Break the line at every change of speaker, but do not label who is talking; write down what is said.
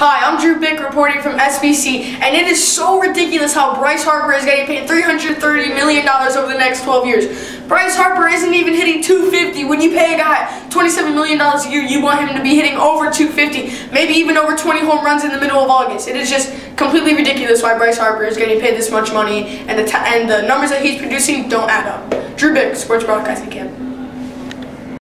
Hi, I'm Drew Bick reporting from SBC, and it is so ridiculous how Bryce Harper is getting paid $330 million over the next 12 years. Bryce Harper isn't even hitting 250. When you pay a guy $27 million a year, you want him to be hitting over 250, maybe even over 20 home runs in the middle of August. It is just completely ridiculous why Bryce Harper is getting paid this much money, and the, and the numbers that he's producing don't add up. Drew Bick, Sports Broadcasting Camp.